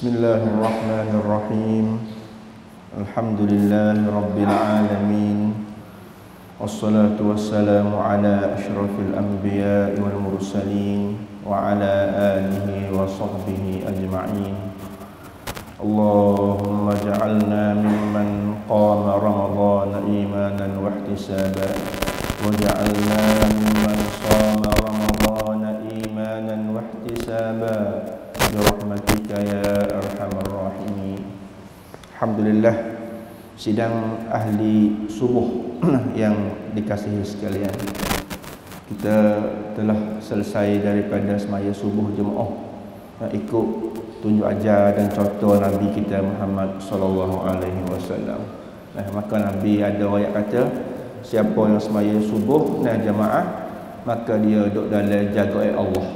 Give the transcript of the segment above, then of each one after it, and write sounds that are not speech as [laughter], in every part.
بسم الله الرحمن الرحيم. الحمد لله رب العالمين. والصلاة والسلام على أشرف الأنبياء والمرسلين وعلى آله وصحبه أجمعين. اللهم اجعلنا ممن قام رمضان إيمانا واحتسابا. واجعلنا ممن صام رمضان إيمانا واحتسابا. برحمتك يا أرحم الراحمين الحمد لله sidang ahli subuh [clears throat] yang dikasihi sekalian kita telah selesai daripada semaya subuh jemaah nak ikut tunjuk ajar dan contoh Nabi kita Muhammad sallallahu alaihi wasallam. Nah, maka Nabi ada ayat kata siapa yang semaya subuh nah jemaah maka dia duduk dalam jaga Allah.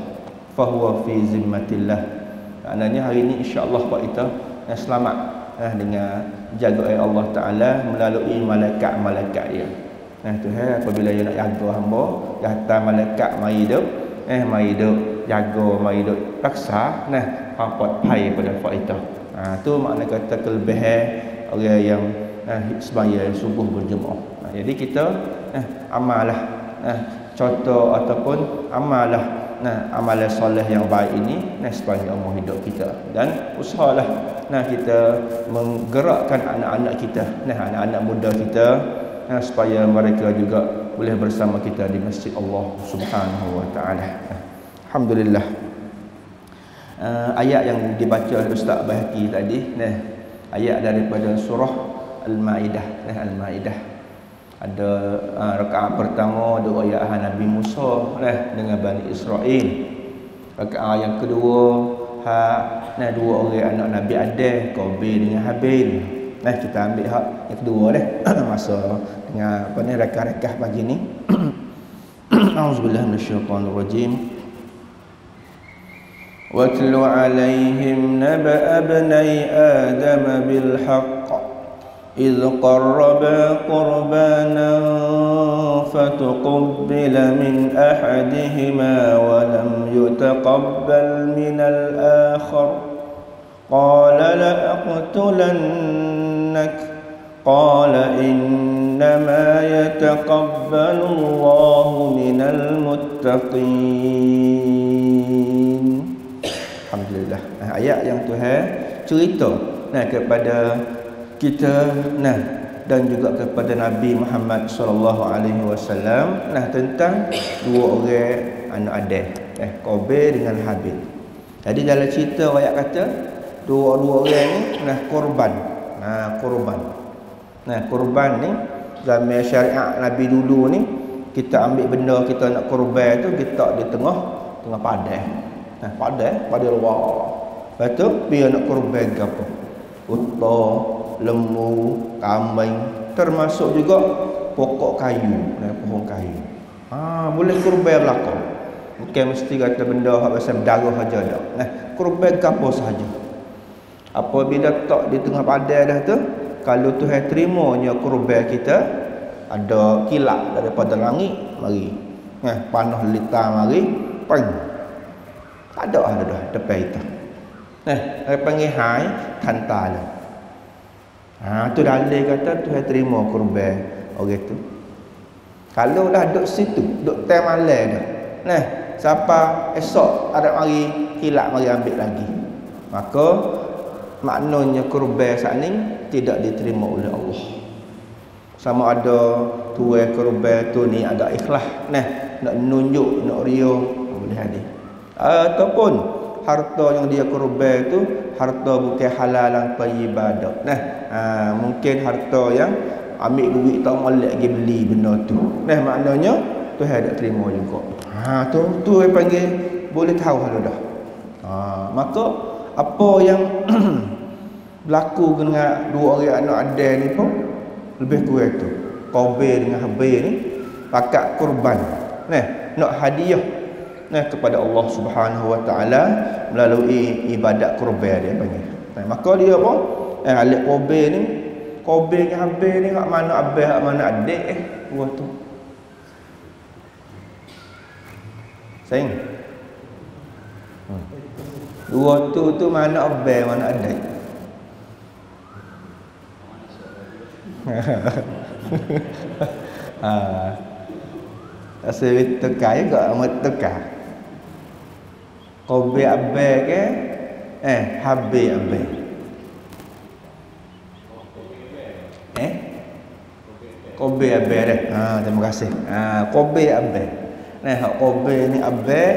Fahuwa fi zimmatillah. Maknanya hari ini insya-Allah buat kita yang selamat nah, dengan jaga Allah Taala melalui malaikat-malaikat dia. Nah tu hai apabila dia nak jaga hamba, hantar malaikat mai hidup, eh mai hidup jaga mai hidup raksa nah hampa pai pada faedah. Ha tu makna kata kelebihan orang yang eh, semaya subuh berjemaah. Nah, jadi kita eh, amalah eh, contoh ataupun amalah nah amalan soleh yang baik ini nah sepanjang umur hidup kita dan usahalah nah kita menggerakkan anak-anak kita nah anak-anak muda kita nah supaya mereka juga boleh bersama kita di masjid Allah Subhanahu wa taala. Alhamdulillah. Uh, ayat yang dibaca oleh Ustaz Bahaki tadi nah ayat daripada surah Al-Maidah nah Al-Maidah ada uh, rakaat pertama doa ayat Nabi Musa nah dengan Bani Israel rakaat yang kedua ha nah dua orang anak Nabi Adam Qabil dengan Habil nah kita ambil hak yang kedua dah [coughs] masa dengan apa ni rekah-rekah pagi ni [coughs] Auzubillahi minasyaitonir rajim واتل عليهم نبأ ابني آدم بالحق إذ قربا قربانا فتقبل من أحدهما ولم يتقبل من الآخر. قال لأقتلنك. قال إنما يتقبل الله من المتقين. Alhamdulillah. Ayat yang Tuhan cerita nah kepada kita nah dan juga kepada Nabi Muhammad sallallahu alaihi wasallam nah tentang dua orang anak Adam eh Qabil dengan Habil. Jadi dalam cerita ayat kata dua-dua orang ni nah korban. Nah korban. Nah korban ni zaman syariat Nabi dulu ni kita ambil benda kita nak korban tu kita di tengah tengah padang. Nah padang, padang luar. Lepas tu biar nak korban ke apa? Unta, lembu, kambing, termasuk juga pokok kayu, nah, pohon kayu. Ha, boleh kurban belakang. Bukan mesti kata benda hak pasal darah saja dak. Nah, kurban apa sahaja. Apabila tak di tengah padang dah tu, kalau Tuhan terimanya kurban kita, ada kilat daripada langit, mari. Nah, panah litar mari, pang. Tak ada ada dah depan itu. Nah, panggil hai, kantalah. Ha tu dalil kata Tuhan terima kurban orang tu. Kalau dah duduk situ, duduk tem malam dah. Nah, siapa esok ada mari kilat mari ambil lagi. Maka maknanya kurban saat ni tidak diterima oleh Allah. Sama ada tuai kurban tu ni ada ikhlas. Nah, nak nunjuk, nak rio boleh ada. Ataupun harta yang dia kurban itu harta bukan halal tayyibadah. Nah, ha, mungkin harta yang ambil duit tak molek pergi beli benda tu. Nah, maknanya Tuhan tak terima juga. Ha, tu tu yang panggil boleh tahu hal dah. Ha, maka apa yang [clears throat] berlaku dengan dua orang anak ada ni pun lebih kurang tu. Qabil dengan Habil ni pakat kurban. Nah, nak hadiah nah kepada Allah Subhanahu wa taala melalui ibadat kurban dia panggil. Nah, maka dia apa? Eh alik Qabil ni, Qabil dengan Habil ni hak mana abah hak mana adik eh dua tu. Sayang. Hmm. Dua tu tu mana abel mana adik. [laughs] ha. Rasa tekar juga amat tekar. Kobe abel ke? Eh, habis abel. Eh? Kobe abel dah. Ha, terima kasih. Ha, Kobe abel. Nah, Kobe ni abel,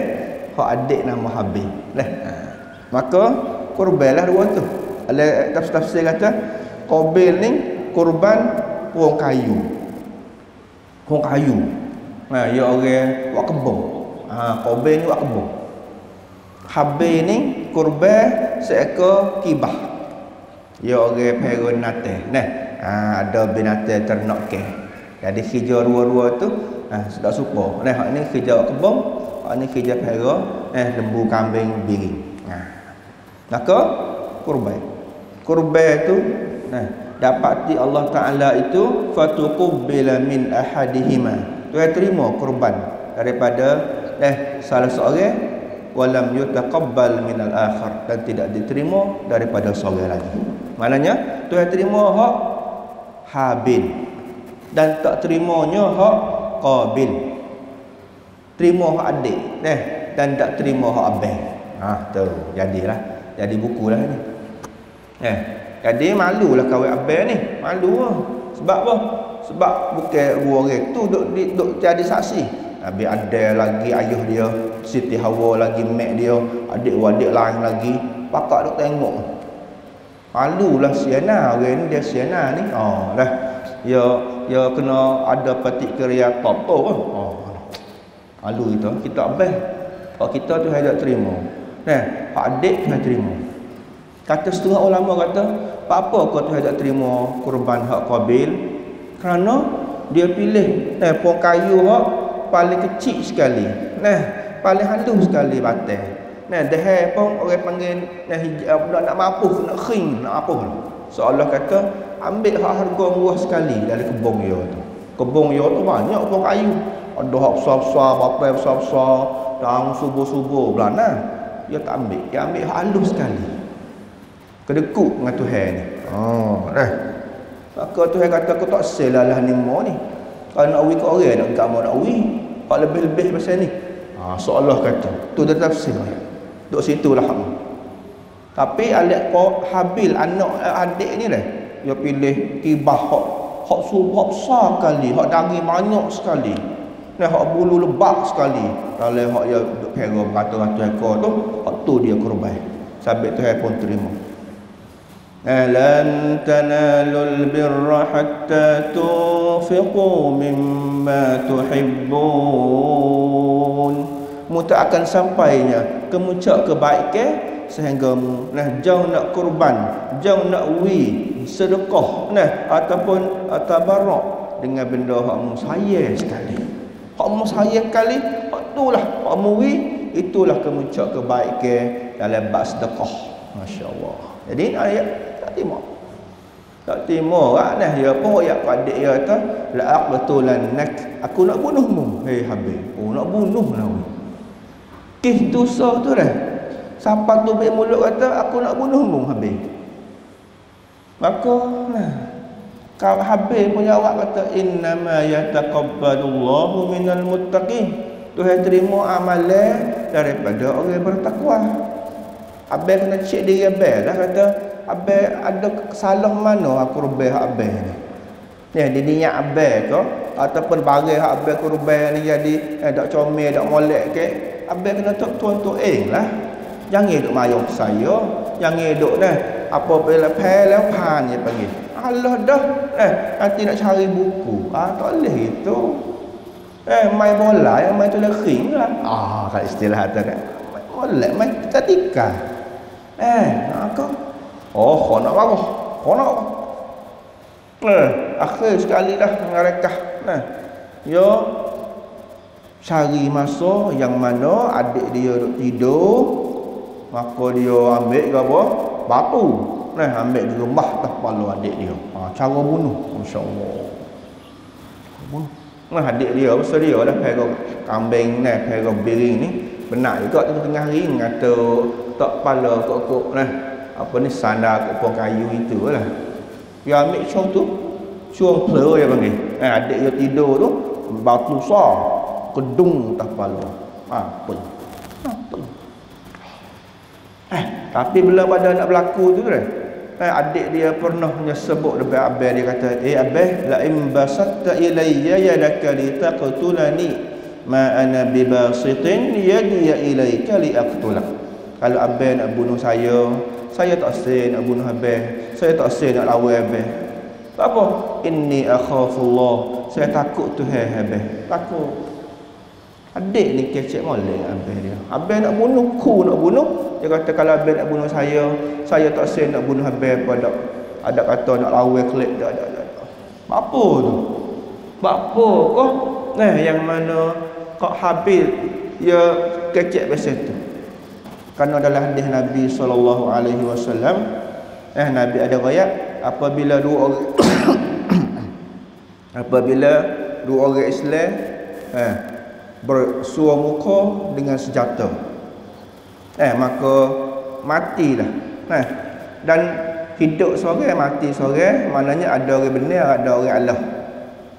hak adik nama Habib. Lah. Ha. Maka kurban lah dua tu. Tafsir-tafsir kata Kobe ni kurban puang kayu. Puang kayu. Ha, ya orang buat kebun. Ha, Kobe ni buat kebun. Habib ni kurban seekor kibah. Ya orang peron nate. Nah, ha, ada binatang ternak ke. Jadi hijau dua-dua tu ha, sudah suka. Nah, hak ni hijau kebun, hak ni hijau peron, eh lembu kambing biring. Ha. Maka kurban. Kurban tu nah dapati Allah Taala itu fatuqbila min ahadihima. Tuhan terima kurban daripada eh salah seorang walam yutaqabbal min al-akhar dan tidak diterima daripada seorang lagi. Maknanya Tuhan terima hak Habil dan tak terimanya hak Qabil. Terima hak adik eh dan tak terima hak abang. Ha tu jadilah. Jadi buku lah ni. Eh, jadi malulah kawin abang ni. Malu lah. Sebab apa? Sebab bukan orang tu duk, duk jadi saksi. Habis ada lagi ayah dia, Siti Hawa lagi, mak dia, adik-adik lain lagi. Pakak duk tengok. Malulah siana orang dia siana ni. Oh, dah. Ya ya kena ada petik kerja toto kan. Oh. Malu kita. Kita abang. Kalau kita tu hendak terima. Nah, hak adik tu terima. Kata setengah ulama kata, apa kau tu hendak terima kurban hak Qabil? Kerana dia pilih eh kayu hak paling kecil sekali. Nah, paling halus sekali batal. Nah, dah pun orang panggil nah hijab nak, nak mampu nak khing, nak apa Seolah kata ambil hak harga murah sekali dari kebun dia tu. Kebun dia tu banyak pun kayu. Ada hak besar-besar, bapai besar-besar, dan subuh-subuh belana. Dia tak ambil, dia ambil halus sekali. Kedekut dengan Tuhan ni. Oh, dah. Maka Tuhan kata aku tak selalah ni mau ni. Kalau nak uwi ke orang nak kamu nak uwi. Hak lebih-lebih pasal ni. Ha, seolah kata. Tu dah tafsir. Duk situ lah hak. Tapi alat kau Habil anak adik ni lah. Dia pilih kibah hak hak subuh besar sekali, hak daging banyak sekali. Nah, hak bulu lebak sekali. Kalau hak dia duk pera beratus-ratus ekor tu, hak tu dia korban. Sabit Tuhan pun terima. ألن تنالوا البر حتى تنفقوا مما تحبون mu tak akan sampainya kemuncak kebaikan sehingga mu nah jauh nak kurban jauh nak wi sedekah nah ataupun tabarruk dengan benda hak mu sayang sekali hak mu sayang sekali hak itulah hak mu wi itulah kemuncak kebaikan dalam bab sedekah masya-Allah jadi ayat terima tak terima kan nah dia pun ayat adik dia kata la aqtulan nak aku nak bunuhmu hei habib oh nak bunuh lah Kis dosa tu dah. Siapa tu baik mulut kata aku nak bunuhmu habis. Maka nah kau habis pun jawab kata innama yataqabbalullahu minal muttaqin. Tuhan terima amalan daripada orang bertakwa. Abang kena cek diri abang dah kata abang ada salah mana aku rubah abang ni. Ni dia niat abang ke? Ataupun barang hak abang kurban ni jadi eh, tak comel tak molek ke? Abang kena tok tuan tu eng lah. Jangan duk mayong saya. Jangan duk dah apa bila pel pan je panggil. Allah dah. Eh nanti nak cari buku. Ah tak boleh itu. Eh main bola yang main tu lah. Ah kalau istilah tu kan. Bola main ketika eh aku oh kau nak apa kau nak? Apa eh akhir sekali dah ngarekah nah yo. Cari masa yang mana adik dia duduk tidur maka dia ambil ke apa? Batu. Nah ambil di rumah tak kepala adik dia. Ha, cara bunuh masya-Allah. Bunuh. Nah, adik dia, besar dia lah pergi kambing ni, pergi biring ni. Benar juga tengah ring kata tak pala kok-kok nah. Apa ni sandar kok kayu itu lah. Dia ambil show tu. Show play ya panggil. Eh, adik dia tidur tu batu besar kedung tak pala. Apa? Apa? Eh, tapi bila pada nak berlaku tu kan, eh, adik dia pernah punya sebut depan abang dia kata eh abang la im basatta ilayya yadaka li taqtulani ma ana bibasitin yadi ilayka li aqtulak kalau abang nak bunuh saya saya tak sen nak bunuh abang saya tak sen nak lawan abang apa? Inni akhafullah saya takut Tuhan abang takut. Adik ni kecek molek abang dia. Abang nak bunuh ku nak bunuh. Dia kata kalau abang nak bunuh saya saya tak sen nak bunuh abang pada ada kata nak lawan klik dak dak dak apa tu? Apa kau nah yang mana kau habis ya kecek biasa tu kerana dalam hadis Nabi sallallahu alaihi wasallam eh Nabi ada riwayat apabila dua orang [coughs] apabila dua orang Islam eh bersua muka dengan senjata. Eh maka matilah. Nah dan hidup seorang mati seorang maknanya ada orang benar ada orang Allah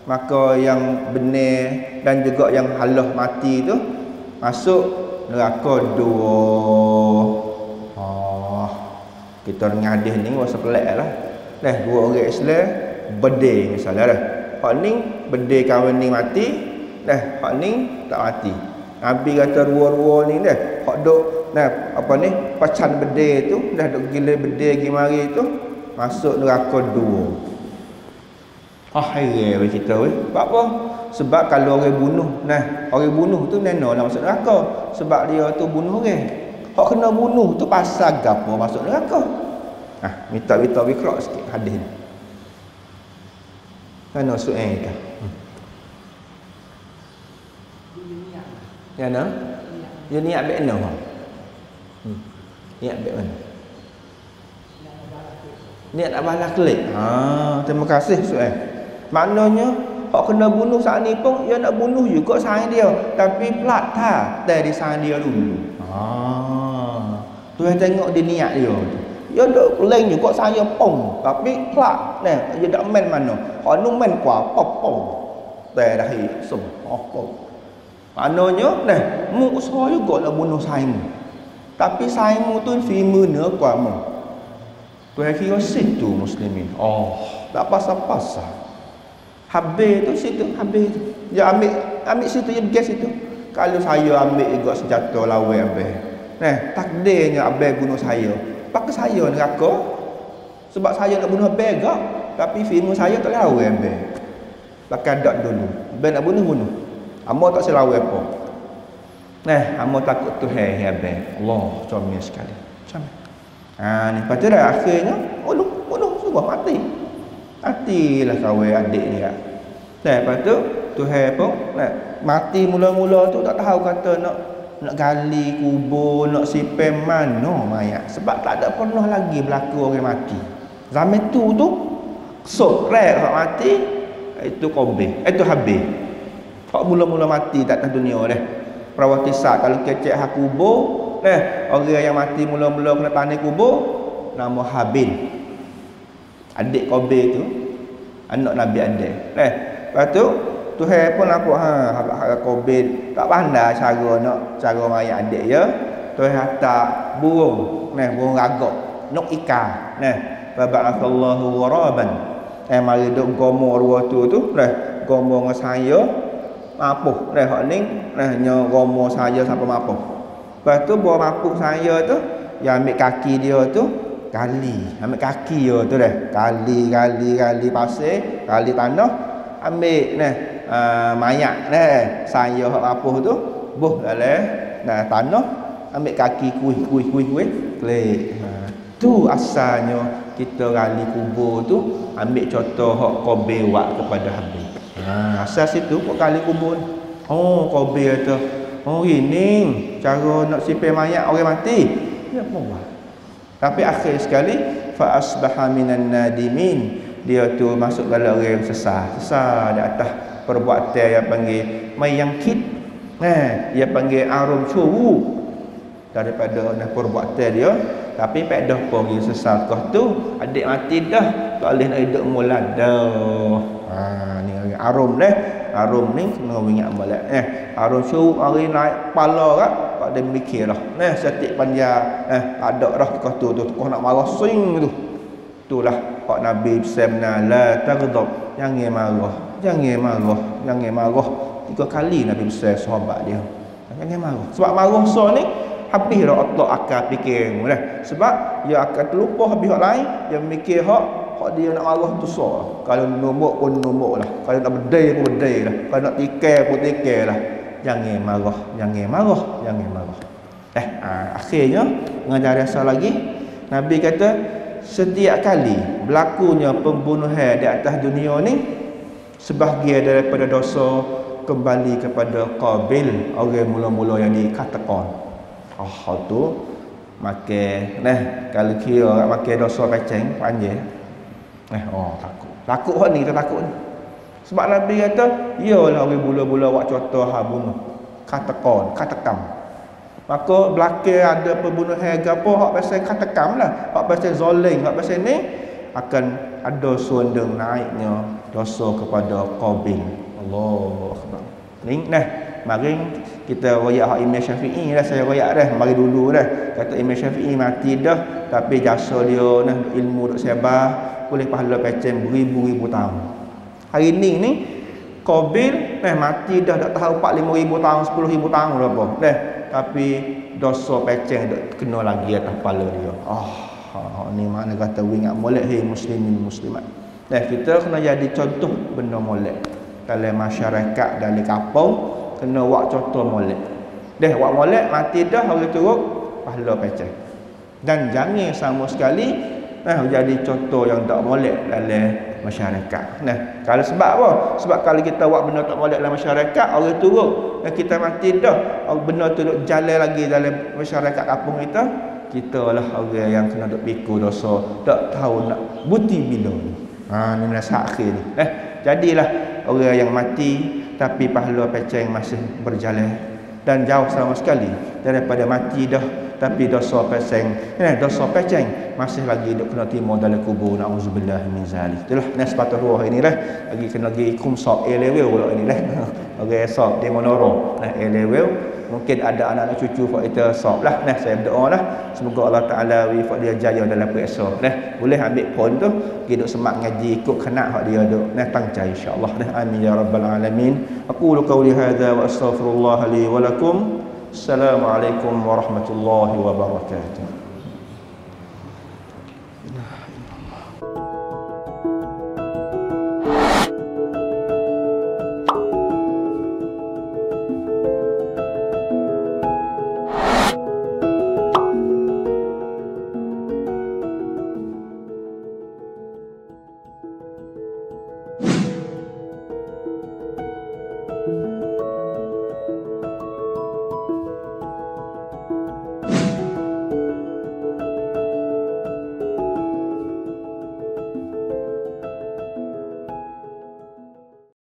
maka yang benar dan juga yang halah mati tu masuk neraka dua. Oh kita dengar hadis ni rasa pelik lah. Nah dua orang Islam berde misalnya dah. Hak ni berde kawan ni mati dah hak ni tak mati. Nabi kata dua-dua ni dah hak duk nah apa ni pacan bede tu dah duk gila bede gi mari tu masuk neraka dua. Ah hai we kita we sebab apa sebab kalau orang bunuh nah orang bunuh tu neno lah masuk neraka sebab dia tu bunuh orang hak kena bunuh tu pasal gapo masuk neraka ah minta kita wikra sikit hadis ni kan soal kan hmm. Ya nak? Ya niat baik nak. Hmm. Niat baik mana? Niat nak balas klik. Ha, terima kasih soal. Maknanya hak kena bunuh saat ni pun dia nak bunuh juga sayang dia, tapi plat ta dari sayang dia dulu. Ha. Tu yang tengok dia niat dia tu. Dia dok lain juga saya pong, tapi plat nah dia dak main mana. Hak nu main kuah pop pong. Teh dah sum. Oh, Maknanya nah mu usaha juga nak bunuh sayang. Tapi saimu tu fi mana kamu. Tu hai kira situ muslimin. Oh, tak pasal-pasal. Habis tu situ, habis tu. Dia ambil ambil situ dia pergi situ. Kalau saya ambil juga senjata lawan habis. Nah, takdirnya abang bunuh saya. Pakai saya neraka. Sebab saya nak bunuh abang gak. Tapi firman saya tak lawan abang. Pakai dak dulu. Abang nak bunuh bunuh. Amo tak selawe apa. Nah, hamba takut Tuhan yang abang. Allah, comel sekali. Comel. Ha, ni dah akhirnya, bunuh, bunuh semua mati. Matilah kawan adik dia. Nah, lepas tu, Tuhan pun, nah, mati mula-mula tu tak tahu kata nak nak gali kubur, nak sipem mana mayat. Sebab tak ada pernah lagi berlaku orang mati. Zaman tu tu, sok rek orang mati, itu kobe, itu habis. Hak mula-mula mati tak tahu dunia dah prawatisat kalau kecek hak kubur eh orang yang mati mula-mula kena tani kubur nama Habil adik Qabil tu anak Nabi Adam eh lepas tu Tuhan pun aku ha hak Qabil tak pandai cara nak cara mayat adik ya. Tuhan hantar burung nah burung ragak nok ika nah baba'athallahu gharaban. Eh mari duk gomo dua tu tu nah gomo dengan saya mapuh. Dah hak ning nah nyo romo saya sampai mapuh. Lepas tu bawa mapuh saya tu yang ambil kaki dia tu kali ambil kaki dia tu dah kali kali kali pasir kali tanah ambil nah uh, mayat nah saya hak mapuh tu buh dalam nah tanah ambil kaki kuih kuih kuih kuih klik ha. tu asalnya kita gali kubur tu ambil contoh hak kobe buat kepada habis Ha, asal situ kok kali kubur. Oh, kobe tu. Oh, ini cara nak simpan mayat orang mati. Ya Allah. Tapi akhir sekali fa asbaha minan nadimin. Dia tu masuk dalam orang yang sesat. Sesat di atas perbuatan yang panggil mayangkit. Nah dia panggil arum curu daripada nah perbuatan dia. Tapi pada pergi sesakoh tu adik mati dah. Tak boleh nak hidup mula dah. Ha ni arum dah. Arum ni kena ingat molek eh arum curu hari naik pala kan tak ada mikir dah nah setiap panjang. Eh ada dah kau tu tu. Kau nak marah swing tu. Itulah Pak Nabi bersabda la taghdab. Jangan marah. Jangan marah. Jangan marah. Tiga kali Nabi bersabda sahabat dia. Jangan marah. Sebab marah so ni habis dah otak akal fikir. Dah sebab dia akan terlupa habis hak lain. Dia mikir hak hak dia nak marah tu so kalau nombok pun nombok lah. Kalau nak berdaya pun berdaya lah. Kalau nak tikai pun tikai lah jangan marah jangan marah jangan marah. Eh ha, akhirnya mengajar rasa lagi Nabi kata setiap kali berlakunya pembunuhan di atas dunia ni sebahagian daripada dosa kembali kepada Qabil orang mula-mula yang dikatakan. Oh tu makan nah kalau kira makan dosa peceng panjang. Eh oh takut. Takut hak ni kita takut ni sebab Nabi kata iyalah orang mula-mula buat contoh ha bunuh katakan Maka belakang ada pembunuhan ke apa hak pasal katakam lah. Hak pasal zoling, hak pasal ni akan ada suandeng naiknya dosa kepada Qabil. Allah. Ni nah, mari kita royak hak Imam Syafi'i dah saya royak dah mari dulu dah. Kata Imam Syafi'i mati dah tapi jasa dia nah ilmu duk sebah boleh pahala pecen beribu-ribu tahun. Hari ni ni Qabil nah mati dah dah tahu 4 5000 tahun 10000 tahun. Dah tapi dosa peceng dok kena lagi atas kepala dia. Ah, oh, ni mana kata we ingat molek hei muslimin muslimat. Dan kita kena jadi contoh benda molek. Dalam masyarakat dalam kampung kena buat contoh molek. Deh buat molek mati dah hari turut pahala peceng. Dan jangan sama sekali nah jadi contoh yang tak molek dalam masyarakat. Nah, kalau sebab apa? Sebab kalau kita buat benda tak boleh dalam masyarakat, orang turut dan kita mati dah, benda tu duk jalan lagi dalam masyarakat kampung kita, kita lah orang yang kena duk pikul dosa, tak tahu nak buti bila ni. Ha, ni nasihat akhir ni. Eh, jadilah orang yang mati tapi pahala peceng masih berjalan dan jauh sama sekali daripada mati dah tapi dosa peceng eh dosa peceng masih lagi duk kena timo dalam kubur. Naudzubillah min zalik. Itulah. Nas patah ruah inilah. Lagi kena lagi kumsop A level pula inilah. [laughs] Okey esok di monoro. Nah A level mungkin ada anak-anak cucu buat kita sop lah nah, saya berdoa lah. Semoga Allah Ta'ala wifat dia jaya dalam periksa. Nah, boleh ambil pon tu pergi duduk semak ngaji ikut kena buat dia duduk nah, tangcah insyaAllah. Nah, amin ya rabbal alamin. Aku lukau lihada wa astaghfirullah li walakum assalamualaikum warahmatullahi wabarakatuh.